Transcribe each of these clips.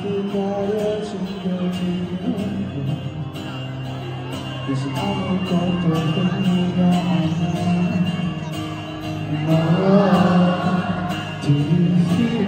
기다려 숨겨지는 그래서 아무것도 의미가 않아 너와 둘이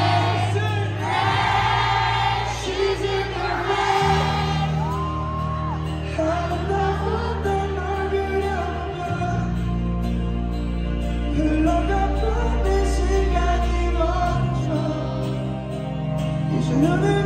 너를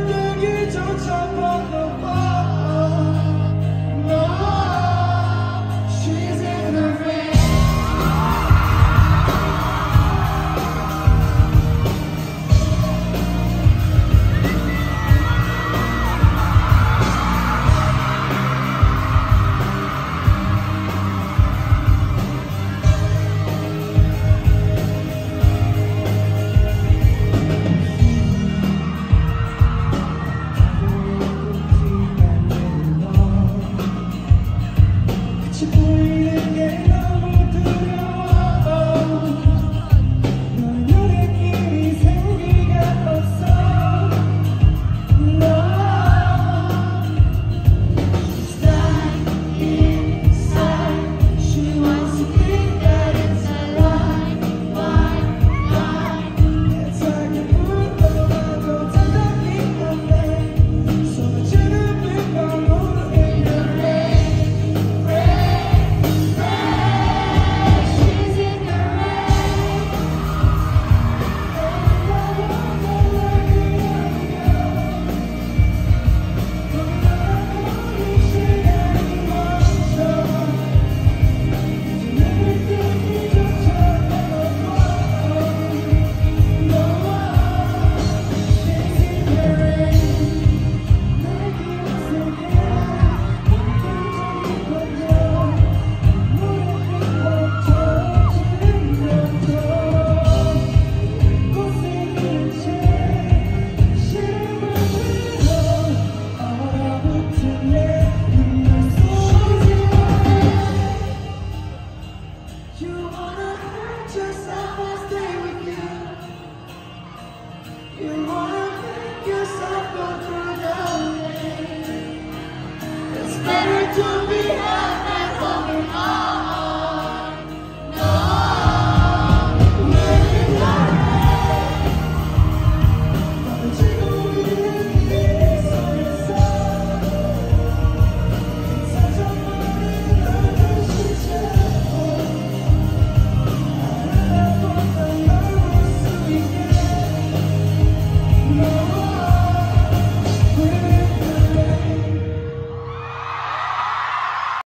little too